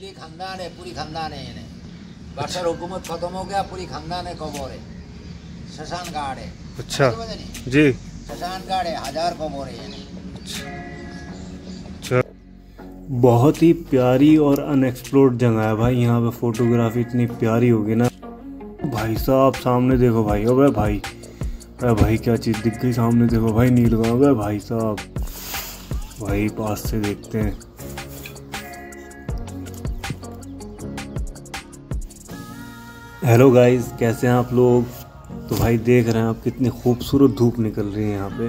Family खानदान है पूरी खानदान है इन्हें। बादशाह हुकूमत खत्म हो गया पूरी खानदान है कबर है शशान गार्ड है। अच्छा। जी। शशान गार्ड है हज़ार कबर है इन्हें। अच्छा। बहुत ही प्यारी और अनएक्सप्लोर्ड जगह है भाई यहाँ पे फोटोग्राफी इतनी प्यारी होगी ना। भाई साहब सामने देखो भाई अबे भाई। अरे भाई क्या चीज़ दिख गई सामने देखो भाई नीलगांव। अबे भाई साहब। भाई पास से देखते हैं। हेलो गाइस कैसे हैं आप लोग? तो भाई देख रहे हैं आप कितनी खूबसूरत धूप निकल रही है यहाँ पे।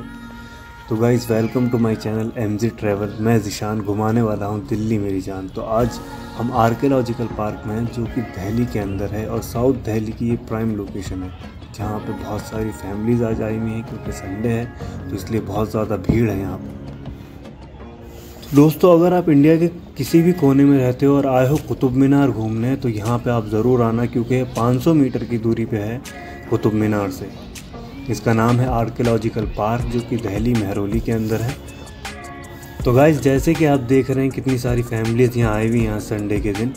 तो guys welcome to my channel M G travel मैं जिशान, घुमाने वाला हूँ दिल्ली मेरी जान। तो आज हम आर्कियोलॉजिकल पार्क में हैं, जो कि दिल्ली के अंदर है और साउथ दिल्ली की ये प्राइम लोकेशन है, जहाँ पर बहुत सारी फैमिलीज़ आज आई हुई हैं क्योंकि संडे है तो इसलिए बहुत ज़्यादा भीड़ है यहाँ पर दोस्तों, अगर आप इंडिया के किसी भी कोने में रहते हो और आए हो कुतुब मीनार घूमने तो यहाँ पे आप ज़रूर आना क्योंकि 500 मीटर की दूरी पे है कुतुब मीनार से। इसका नाम है आर्कियोलॉजिकल पार्क, जो कि दहली महरौली के अंदर है। तो गाइज़ जैसे कि आप देख रहे हैं, कितनी सारी फैमिलीज़ यहाँ आई हुई यहाँ संडे के दिन,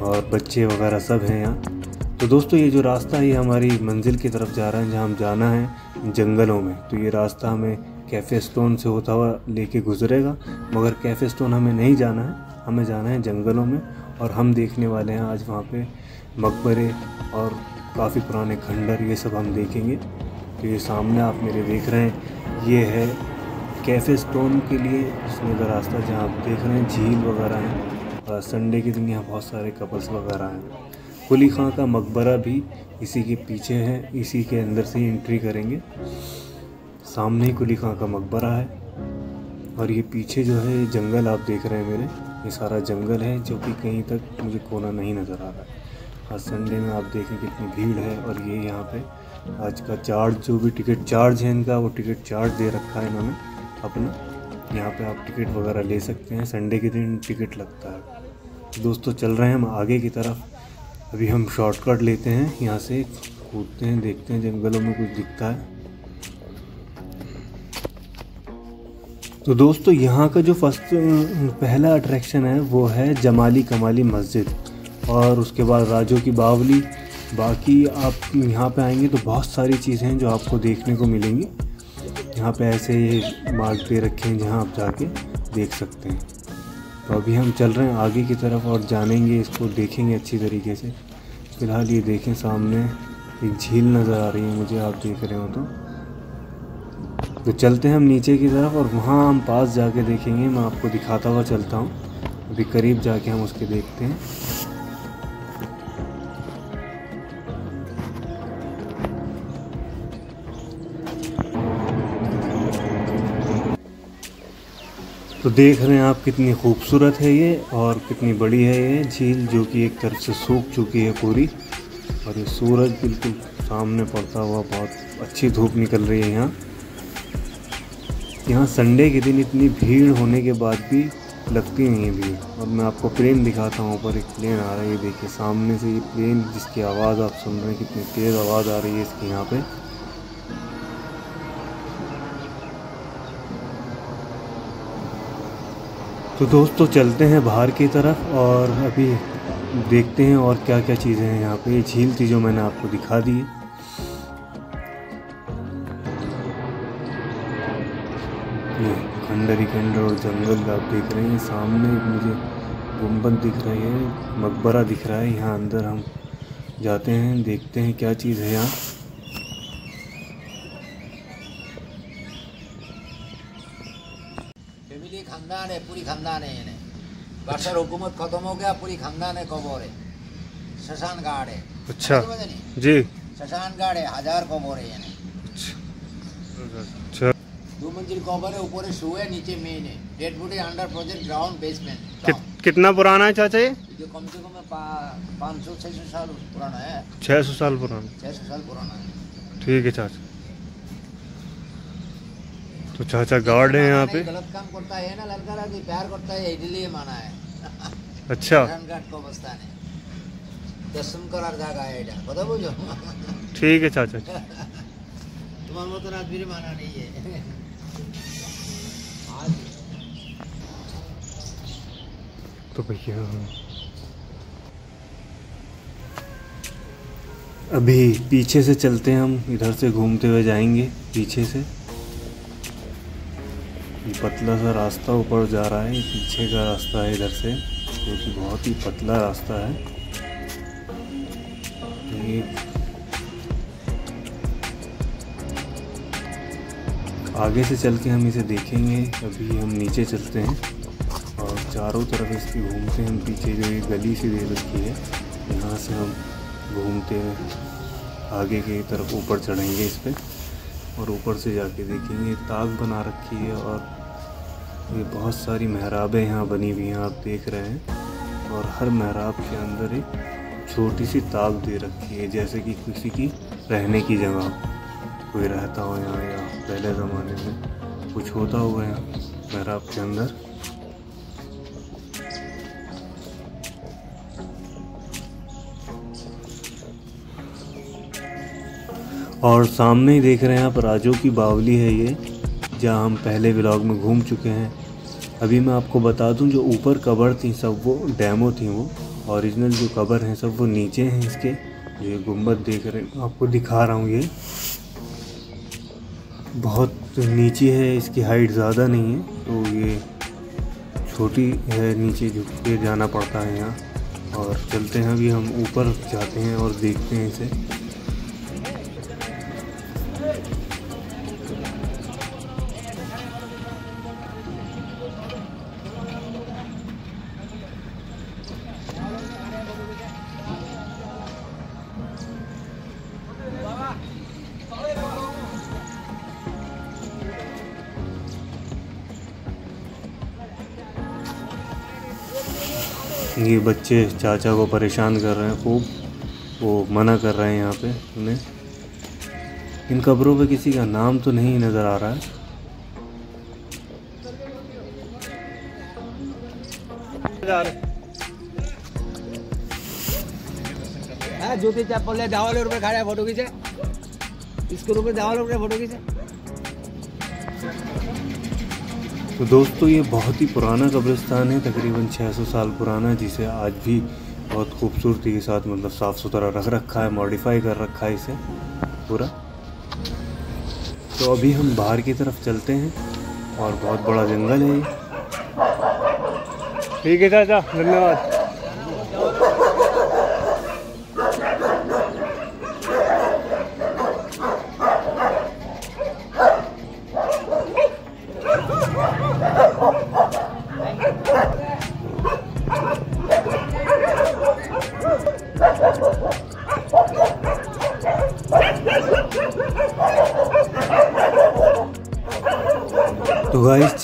और बच्चे वगैरह सब हैं यहाँ। तो दोस्तों, ये जो रास्ता है हमारी मंजिल की तरफ़ जा रहा है, जहाँ हम जाना है जंगलों में। तो ये रास्ता हमें कैफ़े स्टोन से होता हुआ लेके गुजरेगा, मगर कैफ़े स्टोन हमें नहीं जाना है। हमें जाना है जंगलों में और हम देखने वाले हैं आज वहाँ पे मकबरे और काफ़ी पुराने खंडर, ये सब हम देखेंगे। तो ये सामने आप मेरे देख रहे हैं, ये है कैफ़े स्टोन के लिए उसमें का रास्ता जहाँ आप देख रहे हैं, झील वगैरह हैं। और संडे के दिन यहाँ बहुत सारे कपल्स वगैरह हैं। कुली खां का मकबरा भी इसी के पीछे है, इसी के अंदर से एंट्री करेंगे। सामने ही कुली खां का मकबरा है और ये पीछे जो है जंगल आप देख रहे हैं मेरे। ये सारा जंगल है, जो कि कहीं तक मुझे कोना नहीं नज़र आ रहा है। आज संडे में आप देखें कितनी भीड़ है, और ये यहाँ पे आज का चार्ज जो भी टिकट चार्ज है इनका, वो टिकट चार्ज दे रखा है इन्होंने। अपना यहाँ पे आप टिकट वगैरह ले सकते हैं। संडे के दिन टिकट लगता है। दोस्तों, चल रहे हैं हम आगे की तरफ़। अभी हम शॉर्टकट लेते हैं, यहाँ से कूदते हैं, देखते हैं जंगलों में कुछ दिखता है। तो दोस्तों, यहाँ का जो फ़र्स्ट पहला अट्रैक्शन है, वो है जमाली कमाली मस्जिद और उसके बाद राजों की बावली। बाकी आप यहाँ पे आएँगे तो बहुत सारी चीज़ें हैं जो आपको देखने को मिलेंगी। यहाँ पे ऐसे मार्ग दे रखे हैं जहाँ आप जाके देख सकते हैं। तो अभी हम चल रहे हैं आगे की तरफ़ और जानेंगे इसको, देखेंगे अच्छी तरीके से। फ़िलहाल ये देखें सामने, एक झील नज़र आ रही है मुझे, आप देख रहे हो तो। तो चलते हैं हम नीचे की तरफ़ और वहाँ हम पास जाके देखेंगे। मैं आपको दिखाता हुआ चलता हूँ। अभी करीब जाके हम उसके देखते हैं। तो देख रहे हैं आप कितनी खूबसूरत है ये और कितनी बड़ी है ये झील जो कि एक तरफ़ से सूख चुकी है पूरी। और ये सूरज बिल्कुल सामने पड़ता हुआ बहुत अच्छी धूप निकल रही है यहाँ। यहाँ संडे के दिन इतनी भीड़ होने के बाद भी लगती नहीं है भीड़। और मैं आपको प्लेन दिखाता हूँ, ऊपर एक प्लेन आ रहा है, देखिए सामने से ये प्लेन जिसकी आवाज़ आप सुन रहे हैं, कितनी तेज़ आवाज़ आ रही है इसकी यहाँ पे। तो दोस्तों, चलते हैं बाहर की तरफ़ और अभी देखते हैं और क्या क्या चीज़ें हैं यहाँ पे। ये झील थी जो मैंने आपको दिखा दी है। खंडर ही खंडर और जंगल आप देख रहे हैं। सामने मुझे गुंबद दिख रही है मकबरा दिख रहा है। यहाँ अंदर हम जाते हैं देखते हैं क्या चीज़ है यहाँ। फैमिली खानदान है पूरी खानदान है इन्हें। बादशाह हुकूमत खत्म हो गया पूरी खानदान है कबर है। शशान गार्ड है। अच्छा। जी। शशान गार्ड है हज़ार कबर है इन्हें। मंजिल कबर है ऊपर शो है नीचे मेन है dead body under project ground basement कि, कितना पुराना है चाचा ये जो कम से कम पाँच सौ छः सौ साल पुराना है छः सौ साल पुराना छः सौ साल पुराना है ठीक है चाचा तो चाचा गार्ड है यहाँ पे गलत काम करता है ना लड़का कि प्यार करता है इसलिए माना है अच्छा ঘাট কবরস্থানে দর্শন করার জায়গা এটা কথা বুঝো ठीक है चाचा তোমার মতো রাজবীর মানা নেই तो भैया। अभी पीछे से चलते हैं हम, इधर से घूमते हुए जाएँगे, पीछे से। पतला सा रास्ता ऊपर जा रहा है पीछे का रास्ता है इधर से, जो कि बहुत ही पतला रास्ता है। आगे से चल के हम इसे देखेंगे, अभी हम नीचे चलते हैं। चारों तरफ़ इसकी घूमते हैं। पीछे जो ये गली सी दे रखी है, यहाँ से हम घूमते आगे की तरफ़ ऊपर चढ़ेंगे इस पर और ऊपर से जाके देखेंगे। ताक बना रखी है और ये बहुत सारी महराबें यहाँ बनी हुई हैं, आप देख रहे हैं। और हर महराब के अंदर एक छोटी सी ताक दे रखी है, जैसे कि किसी की रहने की जगह कोई रहता हो यहाँ या पहले ज़माने में। कुछ होता होगा यहाँ महराब के अंदर। और सामने ही देख रहे हैं आप, राजो की बावली है ये, जहाँ हम पहले व्लॉग में घूम चुके हैं। अभी मैं आपको बता दूँ, जो ऊपर कबर थी, सब वो डैमो थी वो ओरिजिनल जो कबर हैं, सब वो नीचे हैं इसके। जो ये गुंबद देख रहे हैं, आपको दिखा रहा हूँ ये। बहुत नीचे है, इसकी हाइट ज़्यादा नहीं है तो ये छोटी है, नीचे झुक के जाना पड़ता है यहाँ। और चलते हैं, अभी हम ऊपर जाते हैं और देखते हैं इसे। ये बच्चे चाचा को परेशान कर रहे हैं, खूब। वो मना कर रहे हैं यहाँ पे उन्हें। इन कब्रों पे किसी का नाम तो नहीं नज़र आ रहा है। हाँ, जो भी चाहे पहले दावा लोग खड़ा है फ़ोटो खींचे। इसके रूप में दावा लोग फ़ोटो खींचे। तो दोस्तों, ये बहुत ही पुराना कब्रिस्तान है, तकरीबन 600 साल पुराना, जिसे आज भी बहुत खूबसूरती के साथ मतलब साफ़ सुथरा रख रखा है मॉडिफाई कर रखा है इसे पूरा। तो अभी हम बाहर की तरफ़ चलते हैं और बहुत बड़ा जंगल है ये। ठीक है, चाचा, धन्यवाद।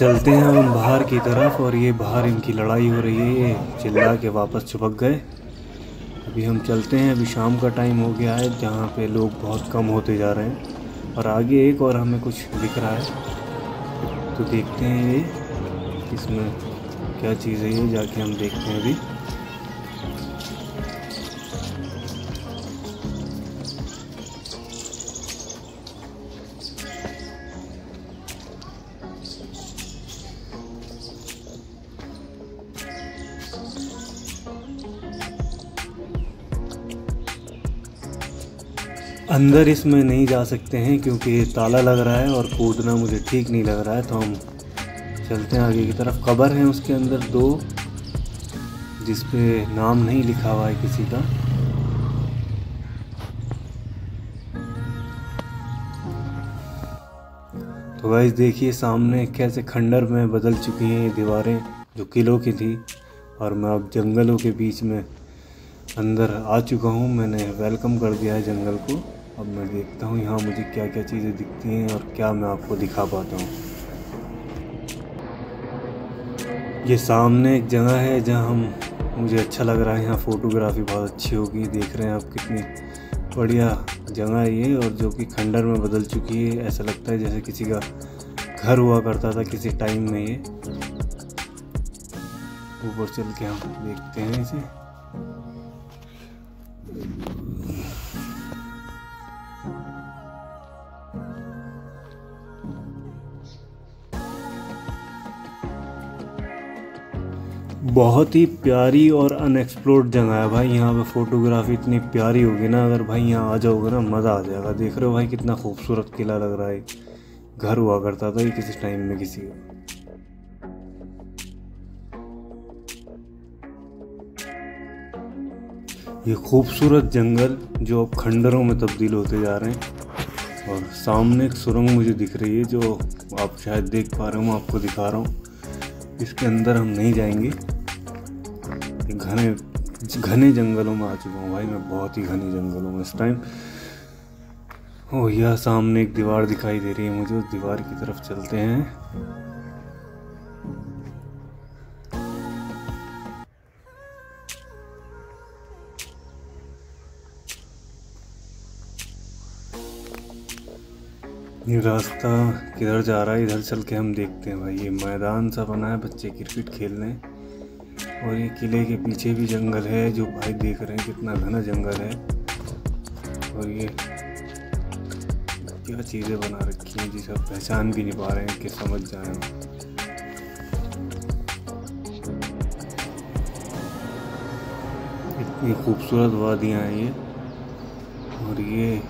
चलते हैं हम बाहर की तरफ़ और ये बाहर इनकी लड़ाई हो रही है। ये चिल्ला के वापस चिपक गए। अभी हम चलते हैं। अभी शाम का टाइम हो गया है, जहाँ पे लोग बहुत कम होते जा रहे हैं। और आगे एक और हमें कुछ दिख रहा है। तो देखते हैं ये, इसमें क्या चीज़ है ये जाके हम देखते हैं अभी। अंदर इसमें नहीं जा सकते हैं क्योंकि ताला लग रहा है और कूदना मुझे ठीक नहीं लग रहा है तो हम चलते हैं आगे की तरफ़। कबर है उसके अंदर दो जिस पे नाम नहीं लिखा हुआ है किसी का। तो गाइस देखिए सामने कैसे खंडर में बदल चुकी हैं ये दीवारें, जो किलों की थी, और मैं अब जंगलों के बीच में अंदर आ चुका हूँ। मैंने वेलकम कर दिया है जंगल को। अब मैं देखता हूँ यहाँ मुझे क्या क्या चीज़ें दिखती हैं और क्या मैं आपको दिखा पाता हूँ। ये सामने एक जगह है जहाँ हम, मुझे अच्छा लग रहा है। यहाँ फ़ोटोग्राफी बहुत अच्छी होगी। देख रहे हैं आप कितनी बढ़िया जगह है ये और जो कि खंडर में बदल चुकी है। ऐसा लगता है जैसे किसी का घर हुआ करता था किसी टाइम में ये। ऊपर चल के हम देखते हैं इसे। बहुत ही प्यारी और अनएक्सप्लोर्ड जगह है भाई। यहाँ पे फोटोग्राफी इतनी प्यारी होगी ना, अगर भाई यहाँ आ जाओगे ना, मज़ा आ जाएगा। देख रहे हो भाई कितना खूबसूरत किला लग रहा है। घर हुआ करता था ये किसी टाइम में किसी का। ये खूबसूरत जंगल जो अब खंडरों में तब्दील होते जा रहे हैं। और सामने एक सुरंग मुझे दिख रही है जो आप शायद देख पा रहे हो, मैं आपको दिखा रहा हूँ। इसके अंदर हम नहीं जाएँगे। घने घने जंगलों में आ चुका हूँ भाई, मैं बहुत ही घने जंगलों में इस टाइम ओ यह सामने एक दीवार दिखाई दे रही है मुझे, उस दीवार की तरफ़ चलते हैं। ये रास्ता किधर जा रहा है? इधर चल के हम देखते हैं भाई, ये मैदान सा बना है, बच्चे क्रिकेट खेल रहे हैं और ये किले के पीछे भी जंगल है, जो भाई देख रहे हैं कितना घना जंगल है। और ये क्या चीज़ें बना रखी हैं जिसे पहचान भी नहीं पा रहे हैं कि समझ जाए। इतनी खूबसूरत वादियाँ हैं ये। और ये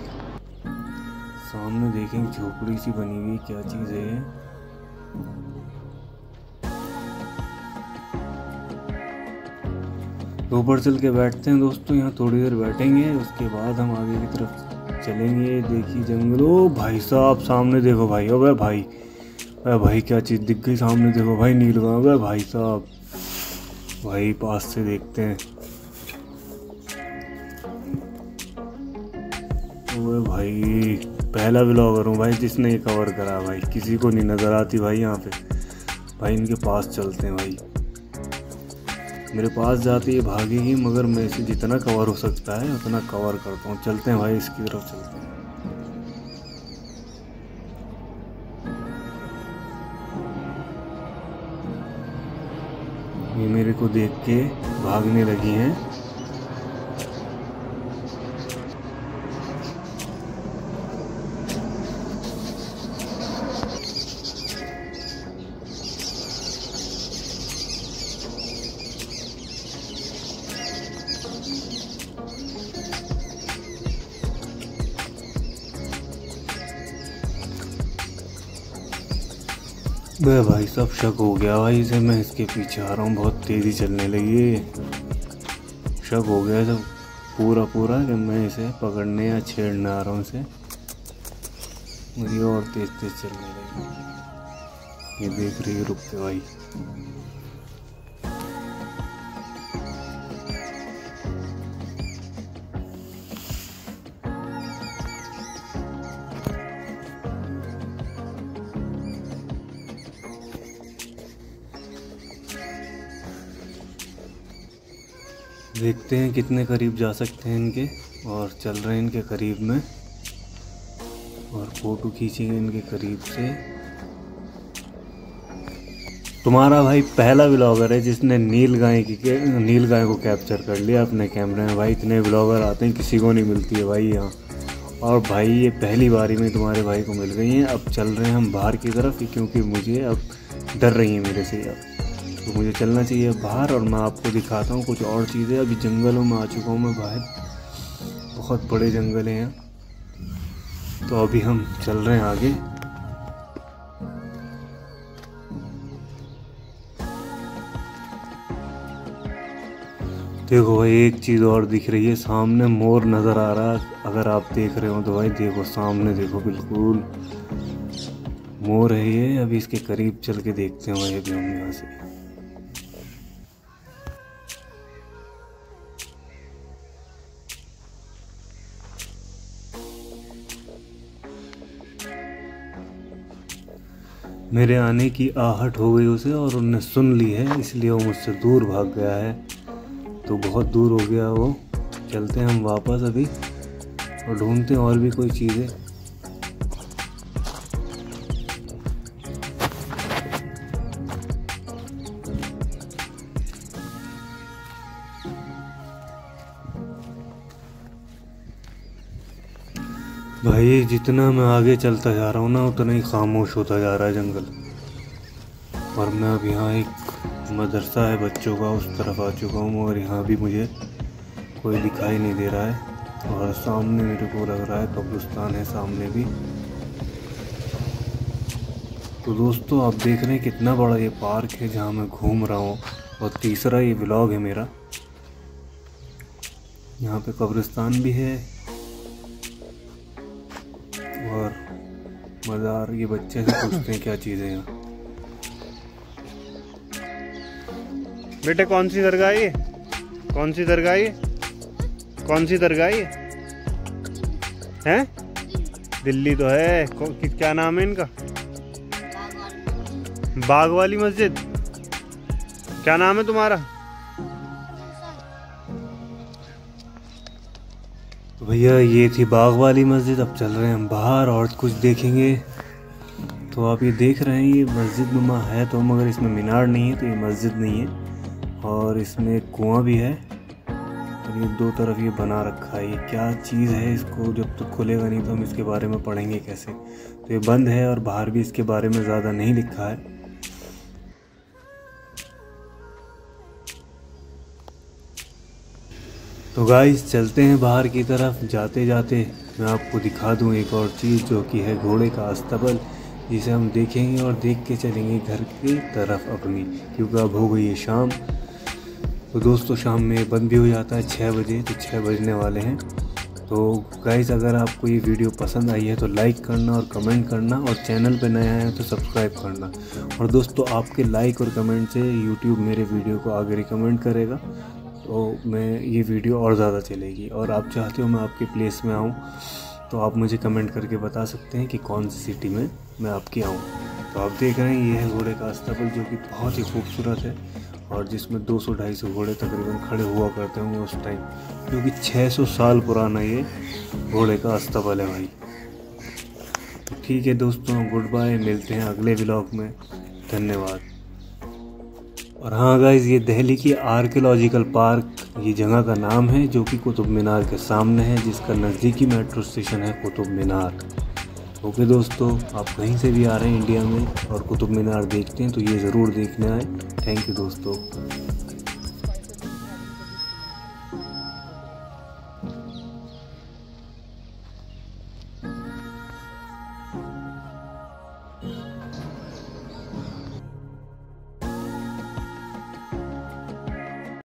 सामने देखें, झोपड़ी सी बनी हुई, क्या चीज़ है। ऊपर चल के बैठते हैं दोस्तों, यहाँ थोड़ी देर बैठेंगे, उसके बाद हम आगे की तरफ़ चलेंगे। देखिए जंगल ओ भाई साहब सामने देखो भाई अबे भाई अरे भाई क्या चीज़ दिख गई सामने देखो भाई नीलगा अबे भाई साहब। भाई पास से देखते हैं। भाई, पहला ब्लॉगर हूँ भाई जिसने ये कवर करा भाई, किसी को नहीं नज़र आती भाई यहाँ पे। भाई इनके पास चलते हैं भाई। मेरे पास जाती है भागेगी मगर मैं इसे जितना कवर हो सकता है, उतना कवर करता हूँ। चलते हैं भाई, इसकी तरफ़ चलते हैं। ये मेरे को देख के भागने लगी हैं। बे भाई, सब शक हो गया भाई इसे मैं इसके पीछे आ रहा हूँ, बहुत तेज़ी चलने लगी है। शक हो गया सब पूरा पूरा कि मैं इसे पकड़ने या छेड़ने आ रहा हूँ इसे। मुझे और तेज़ तेज़ चलने लगी। ये देख रही है रुकते भाई। देखते हैं कितने करीब जा सकते हैं इनके और चल रहे हैं इनके करीब में और फ़ोटो खींचेंगे इनके करीब से। तुम्हारा भाई पहला ब्लॉगर है जिसने नील गाय की नील गाय को कैप्चर कर लिया अपने कैमरे में। भाई, इतने ब्लॉगर आते हैं, किसी को नहीं मिलती है भाई यहाँ। और भाई, ये पहली बारी में तुम्हारे भाई को मिल गई हैं। अब चल रहे हैं हम बाहर की तरफ़, क्योंकि मुझे अब डर रही है मेरे से अब। तो मुझे चलना चाहिए बाहर और मैं आपको दिखाता हूँ कुछ और चीज़ें। अभी जंगलों में आ चुका हूँ मैं बाहर। बहुत बड़े जंगल हैं। तो अभी हम चल रहे हैं आगे। देखो भाई, एक चीज़ और दिख रही है। सामने मोर नज़र आ रहा है। अगर आप देख रहे हो तो भाई, देखो सामने देखो, बिल्कुल मोर है ये। अभी इसके करीब चल के देखते हैं भाई, अभी हम यहाँ से। मेरे आने की आहट हो गई उसे और उनने सुन ली है, इसलिए वो मुझसे दूर भाग गया है। तो बहुत दूर हो गया वो। चलते हैं हम वापस अभी और ढूंढते हैं और भी कोई चीज़ें। भाई जितना मैं आगे चलता जा रहा हूँ ना, उतना ही खामोश होता जा रहा है जंगल। और मैं अब यहाँ एक मदरसा है, बच्चों का उस तरफ़ आ चुका हूँ और यहाँ भी मुझे कोई दिखाई नहीं दे रहा है। और सामने मेरे को लग रहा है कब्रिस्तान है सामने भी। तो दोस्तों, आप देख रहे हैं कितना बड़ा ये पार्क है जहाँ मैं घूम रहा हूँ। और तीसरा ये ब्लॉग है मेरा। यहाँ पे कब्रिस्तान भी है मज़ार, ये बच्चे से पूछते हैं क्या चीज़ है। बेटे, कौन सी दरगाह ये? कौन सी दरगाह ये? कौन सी दरगाह ये? हैं? दिल्ली तो है। क्या नाम है इनका? बाग वाली मस्जिद। क्या नाम है तुम्हारा? भैया, ये थी बाग वाली मस्जिद। अब चल रहे हैं हम बाहर और कुछ देखेंगे। तो आप ये देख रहे हैं, ये मस्जिद नुमा है तो मगर इसमें मीनार नहीं है तो ये मस्जिद नहीं है। और इसमें कुआँ भी है। और ये दो तरफ़ ये बना रखा है। ये क्या चीज़ है इसको, जब तक तो खुलेगा नहीं तो हम इसके बारे में पढ़ेंगे कैसे? तो ये बंद है और बाहर भी इसके बारे में ज़्यादा नहीं लिखा है। तो गाइस चलते हैं बाहर की तरफ़, जाते जाते मैं आपको दिखा दूँ एक और चीज़ जो कि है घोड़े का अस्तबल, जिसे हम देखेंगे और देख के चलेंगे घर की तरफ़ अपनी, क्योंकि अब हो गई है शाम। तो दोस्तों, शाम में बंद भी हो जाता है छः बजे तो छः बजने वाले हैं। तो गाइस अगर आपको ये वीडियो पसंद आई है तो लाइक करना और कमेंट करना, और चैनल पे नया आए तो सब्सक्राइब करना। और दोस्तों, आपके लाइक और कमेंट से यूट्यूब मेरे वीडियो को आगे रिकमेंड करेगा। तो मैं ये वीडियो और ज़्यादा चलेगी। और आप चाहते हो मैं आपके प्लेस में आऊँ तो आप मुझे कमेंट करके बता सकते हैं कि कौन सी सिटी में मैं आपकी आऊँ। तो आप देख रहे हैं ये है घोड़े का अस्तबल, जो कि बहुत ही खूबसूरत है और जिसमें 200-250 घोड़े तकरीबन खड़े हुआ करते होंगे उस टाइम क्योंकि 600 साल पुराना ये घोड़े का अस्तबल है भाई। ठीक है दोस्तों गुड बाय मिलते हैं अगले ब्लॉग में। धन्यवाद। और हाँ गाइज़ ये दिल्ली की आर्कियोलॉजिकल पार्क ये जगह का नाम है जो कि कुतुब मीनार के सामने है, जिसका नज़दीकी मेट्रो स्टेशन है कुतुब मीनार। ओके दोस्तों, आप कहीं से भी आ रहे हैं इंडिया में और कुतुब मीनार देखते हैं तो ये ज़रूर देखने आए। थैंक यू दोस्तों।